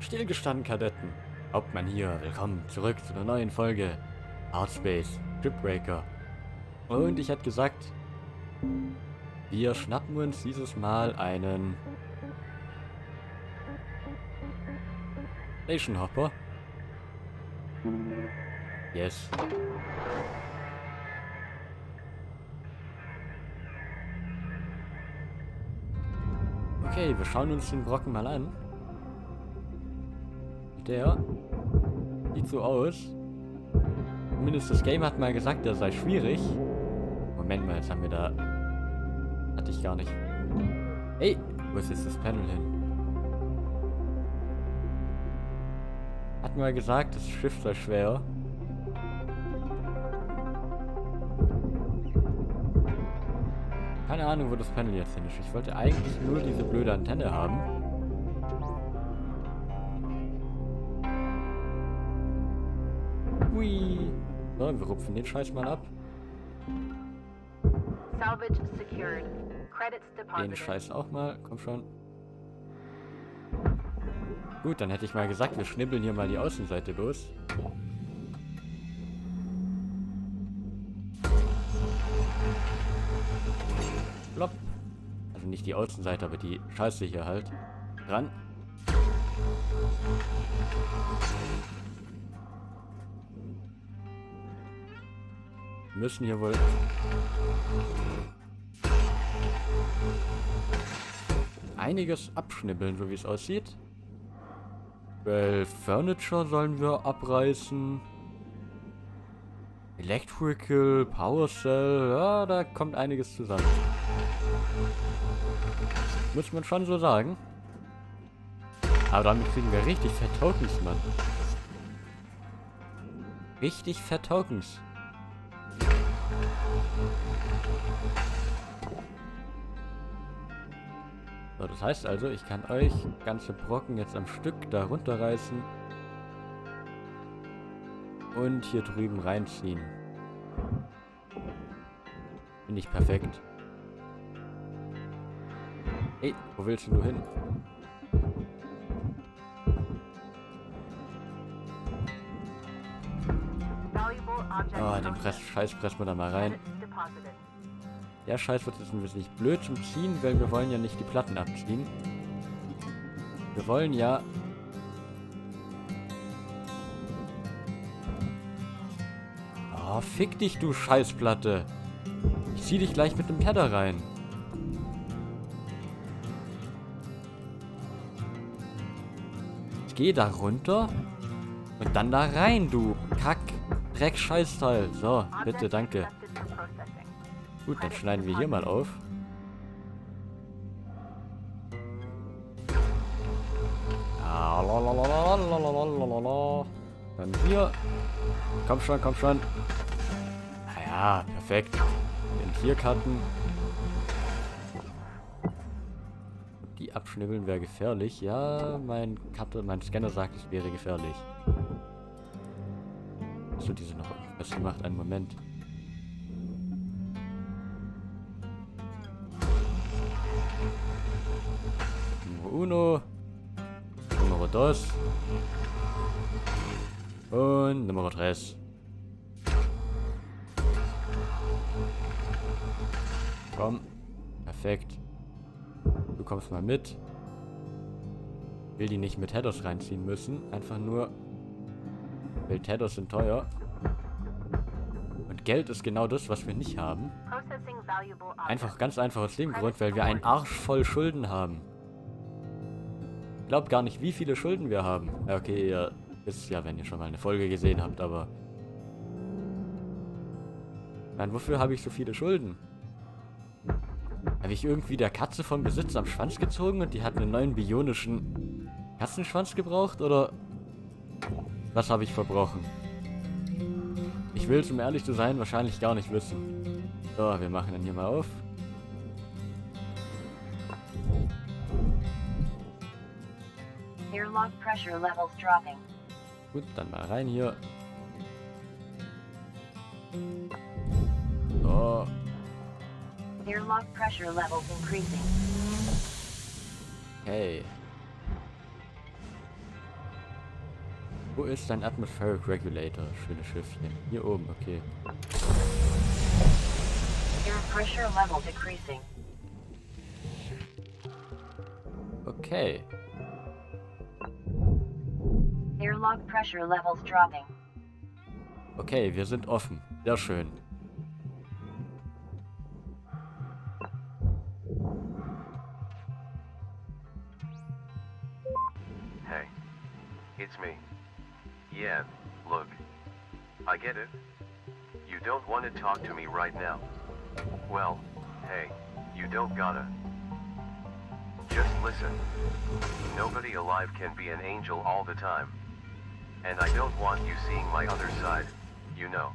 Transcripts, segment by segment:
Stillgestanden, Kadetten. Hauptmann hier, willkommen zurück zu einer neuen Folge. Artspace, Shipbreaker. Und ich hatte gesagt, wir schnappen uns dieses Mal einen Station Hopper. Yes. Okay, wir schauen uns den Brocken mal an. Der sieht so aus. Zumindest das Game hat mal gesagt, der sei schwierig. Moment mal, jetzt haben wir da... Hatte ich gar nicht. Ey, wo ist jetzt das Panel hin? Hat mal gesagt, das Schiff sei schwer. Keine Ahnung, wo das Panel jetzt hin ist. Ich wollte eigentlich nur diese blöde Antenne haben. Hui. So, wir rupfen den Scheiß mal ab. Salvage secured. Credits Den. Scheiß auch mal. Komm schon. Gut, dann hätte ich mal gesagt, wir schnibbeln hier mal die Außenseite los. Plopp. Also nicht die Außenseite, aber die Scheiße hier halt. Ran. Müssen hier wohl einiges abschnibbeln, so wie es aussieht. Weil Furniture sollen wir abreißen. Electrical, Power Cell, ja, da kommt einiges zusammen. Muss man schon so sagen. Aber damit kriegen wir richtig fett Tokens, Mann. Richtig fett Tokens. So, das heißt also, ich kann euch ganze Brocken jetzt am Stück da runterreißen und hier drüben reinziehen. Finde ich perfekt. Ey, wo willst du hin? Ah, den. Press Scheiß pressen wir da mal rein. Der Scheiß wird jetzt ein bisschen nicht blöd zum Ziehen, weil wir wollen ja nicht die Platten abziehen. Wir wollen ja... Oh, fick dich, du Scheißplatte. Ich zieh dich gleich mit dem Pedder rein. Ich geh da runter und dann da rein, du Kack, Dreck-Scheißteil. So, bitte, danke. Gut, dann schneiden wir hier mal auf. Dann hier. Komm schon, komm schon. Ah ja, perfekt. Den hier. Die abschnibbeln wäre gefährlich. Ja, mein, Cutter, mein Scanner sagt, es wäre gefährlich. Hast du diese noch was gemacht? Einen Moment. Numero uno. Numero dos. Und Numero tres. Komm. Perfekt. Du kommst mal mit. Will die nicht mit Headers reinziehen müssen. Einfach nur. Weil Headers sind teuer. Und Geld ist genau das, was wir nicht haben. Einfach ganz einfach aus dem Grund, weil wir einen Arsch voll Schulden haben. Glaubt gar nicht, wie viele Schulden wir haben. Ja, okay, ihr wisst ja, wenn ihr schon mal eine Folge gesehen habt, aber... Nein, wofür habe ich so viele Schulden? Habe ich irgendwie der Katze vom Besitz am Schwanz gezogen und die hat einen neuen bionischen Katzenschwanz gebraucht, oder... Was habe ich verbrochen? Ich will es, um ehrlich zu sein, wahrscheinlich gar nicht wissen. So, wir machen dann hier mal auf. Airlock pressure levels dropping. Gut, dann mal rein hier. So, Airlock pressure levels increasing. okay. Wo ist dein Atmospheric Regulator? Schönes Schiffchen. Hier oben, okay. Air pressure level decreasing. Okay. Airlock pressure levels dropping. Okay, wir sind offen. Sehr schön. Hey. It's me. Yeah, look. I get it. You don't want to talk to me right now. Well, hey, you don't gotta. Just listen. Nobody alive can be an angel all the time. And I don't want you seeing my other side, you know.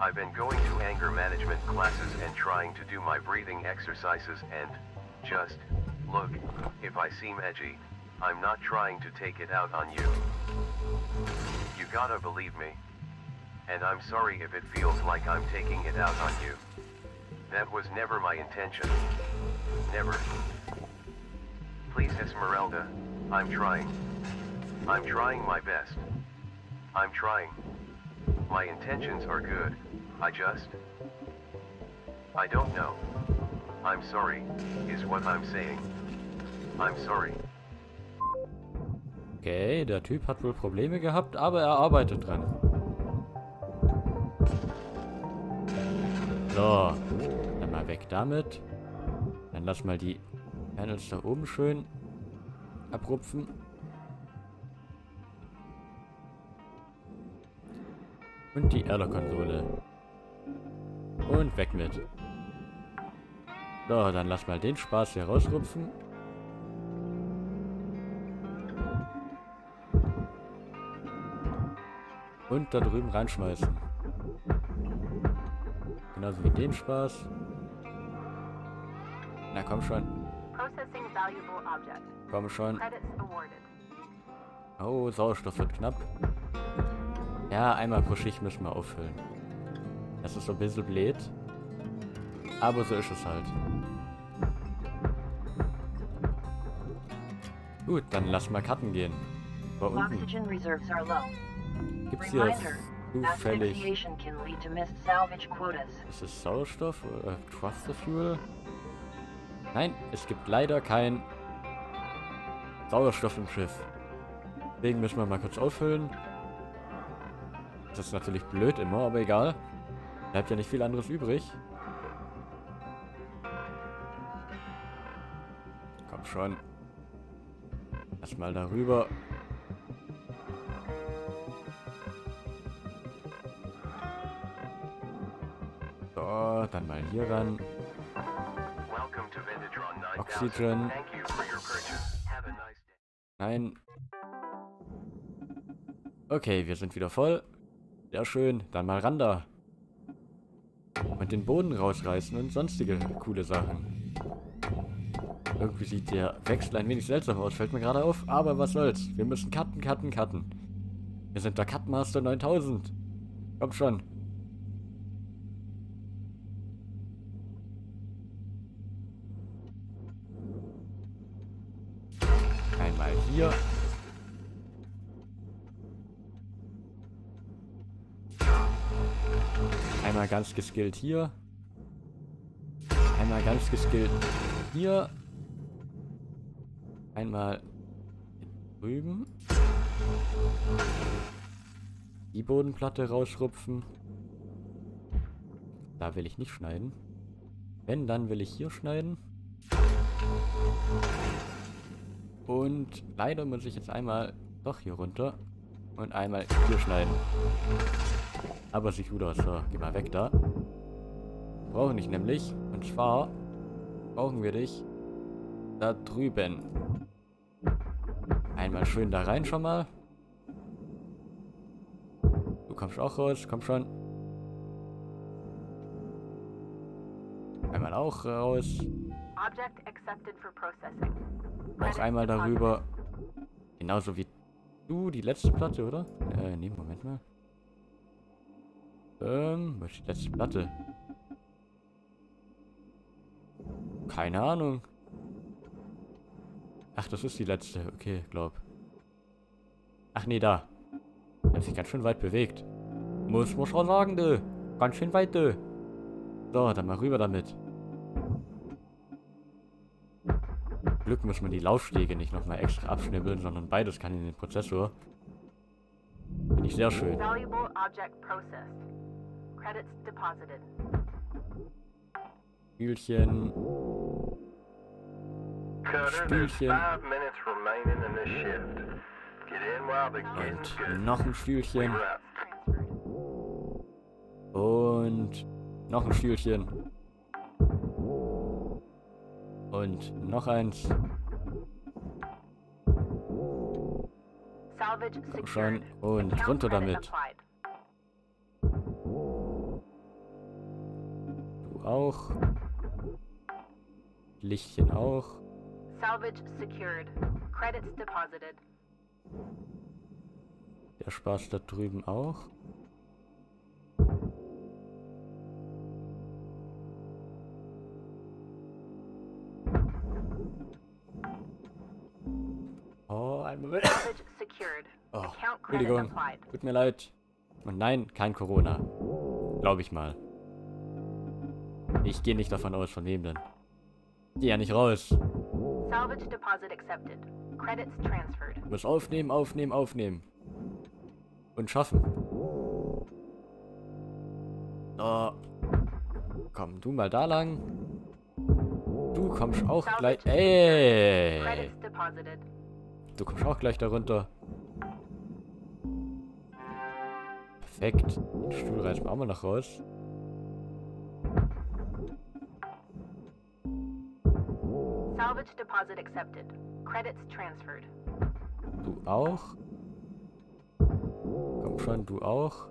I've been going to anger management classes and trying to do my breathing exercises and, just, look, if I seem edgy, I'm not trying to take it out on you. You gotta believe me. And I'm sorry if it feels like I'm taking it out on you. That was never my intention. Never. Please, Esmeralda, I'm trying. I'm trying my best. I'm trying. My intentions are good. I just. I don't know. I'm sorry, is what I'm saying. I'm sorry. Okay, der Typ hat wohl Probleme gehabt, aber er arbeitet dran. So, dann mal weg damit. Dann lass mal die Panels da oben schön abrupfen. Und die Erder-Konsole. Und weg mit. So, dann lass mal den Spaß hier rausrupfen. Und da drüben reinschmeißen. Genauso wie den Spaß. Na komm schon. Processing valuable object. Komm schon. Oh, Sauerstoff wird knapp. Ja, einmal pro Schicht müssen wir auffüllen. Das ist so ein bisschen blöd. Aber so ist es halt. Gut, dann lass mal Karten gehen. Da unten gibt's hier Reminder, zufällig... Ist es Sauerstoff oder Cluster Fuel? Nein, es gibt leider kein Sauerstoff im Schiff. Deswegen müssen wir mal kurz auffüllen. Das ist natürlich blöd immer, aber egal. Bleibt ja nicht viel anderes übrig. Komm schon. Erstmal darüber. Dann mal hier ran. Welcome to Vintatron 9000. Oxygen. Nein. Okay, wir sind wieder voll. Sehr schön. Dann mal ran da. Und den Boden rausreißen und sonstige coole Sachen. Irgendwie sieht der Wechsel ein wenig seltsam aus, fällt mir gerade auf. Aber was soll's. Wir müssen cutten, cutten, cutten. Wir sind der Cutmaster 9000. Komm schon. Einmal hier. Einmal ganz geskillt hier. Einmal ganz geskillt hier. Einmal drüben. Die Bodenplatte rausrupfen. Da will ich nicht schneiden. Wenn, dann will ich hier schneiden. Und leider muss ich jetzt einmal doch hier runter und einmal hier schneiden. Aber sieht gut aus. So, geh mal weg da. Brauchen dich nämlich. Und zwar brauchen wir dich da drüben. Einmal schön da rein schon mal. Du kommst auch raus, komm schon. Einmal auch raus. Object accepted for processing. Credits einmal darüber. Genauso wie du, die letzte Platte, oder? Äh, nee, Moment mal. Ähm, was ist die letzte Platte? Keine Ahnung. Ach, das ist die letzte. Okay, glaub. Ach nee, da. Hat sich ganz schön weit bewegt. Muss man schon sagen, du. Ganz schön weit, du. So, dann mal rüber damit. Glück muss man die Laufstege nicht nochmal extra abschnibbeln, sondern beides kann in den Prozessor. Finde ich sehr schön. Spielchen. Spielchen. Und noch ein Spielchen. Und noch ein Stühlchen. Und noch eins. Salvage Komm schon. Und runter damit. Du auch. Lichtchen auch. Salvage secured. Credits deposited. Der Spaß da drüben auch. Oh, Entschuldigung. Tut mir leid. Und nein, kein Corona. Glaube ich mal. Ich gehe nicht davon aus, von wem denn. Geh ja nicht raus. Salvage deposit accepted. Credits transferred. Muss aufnehmen, aufnehmen, aufnehmen. Und schaffen. So. Komm, du mal da lang. Du kommst auch gleich. Ey! Du kommst auch gleich darunter. Perfekt. Den Stuhl reißen wir auch mal noch raus. Salvage deposit accepted. Credits transferred. Du auch. Komm schon, du auch.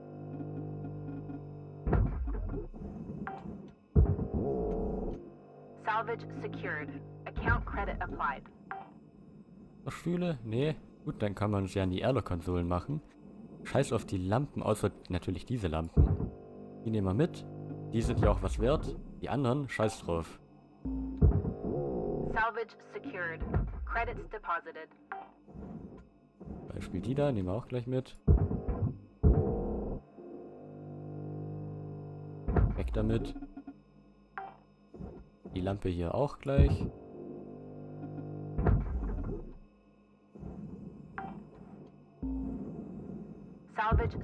Salvage secured. Account credit applied. Noch Stühle? Nee. Gut, dann kann man es ja an die Erler-Konsolen machen. Scheiß auf die Lampen, außer natürlich diese Lampen. Die nehmen wir mit. Die sind ja auch was wert. Die anderen, scheiß drauf. Salvage secured. Credits deposited. Beispiel die da, nehmen wir auch gleich mit. Weg damit. Die Lampe hier auch gleich.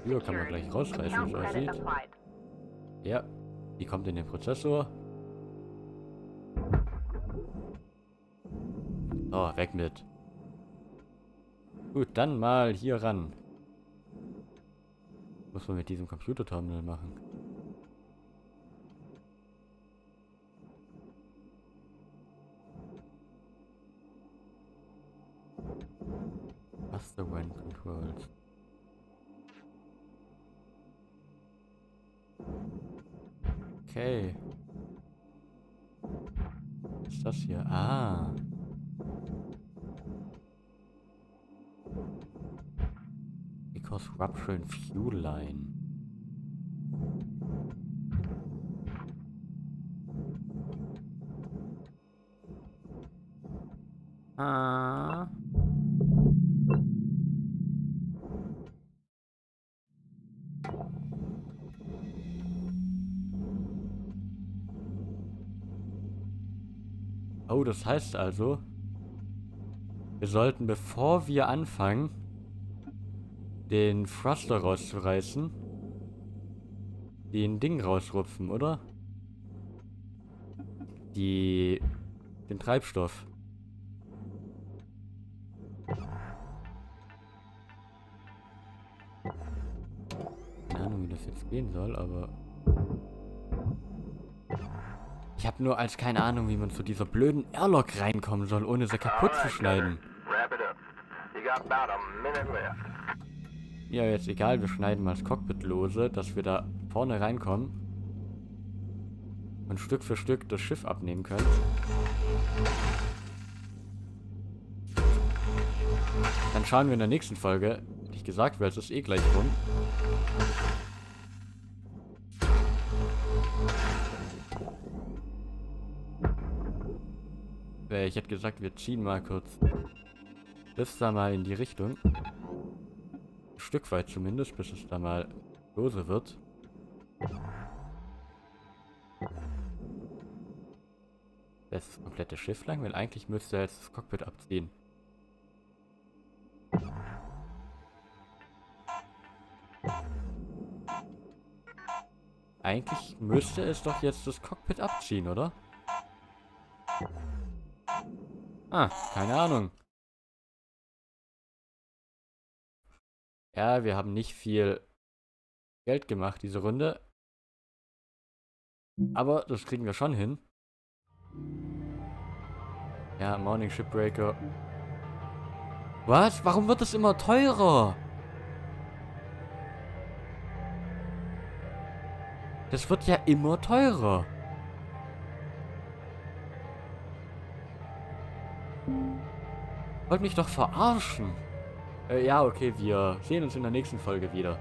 Hier kann man gleich rausreißen, wie es aussieht. Ja, die kommt in den Prozessor. Oh, weg mit. Gut, dann mal hier ran. Muss man mit diesem Computerterminal machen. Master One Controls. Okay. Was ist das hier? Ah. Because rupture in fuel line. Ah. Das heißt also, wir sollten, bevor wir anfangen, den Thruster rauszureißen, den Ding rausrupfen, oder? Die... den Treibstoff. Keine Ahnung, wie das jetzt gehen soll, aber... Ich habe nur als keine Ahnung, wie man zu dieser blöden Airlock reinkommen soll, ohne sie kaputt zu schneiden. Ja, jetzt egal, wir schneiden mal das Cockpit lose, dass wir da vorne reinkommen. Und Stück für Stück das Schiff abnehmen können. Dann schauen wir in der nächsten Folge. Hätte ich gesagt, weil es ist eh gleich rum. Äh, Ich hätte gesagt, wir ziehen mal kurz das da mal in die Richtung. Stück weit zumindest, bis es da mal lose wird. Das komplette Schiff lang, weil eigentlich müsste er jetzt das Cockpit abziehen. Eigentlich müsste es doch jetzt das Cockpit abziehen, oder? Ah, keine Ahnung. Ja, wir haben nicht viel Geld gemacht diese Runde. Aber das kriegen wir schon hin. Ja, Morning Shipbreaker. Was? Warum wird es immer teurer? Das wird ja immer teurer. Wollt mich doch verarschen. Äh, ja, okay, wir sehen uns in der nächsten Folge wieder.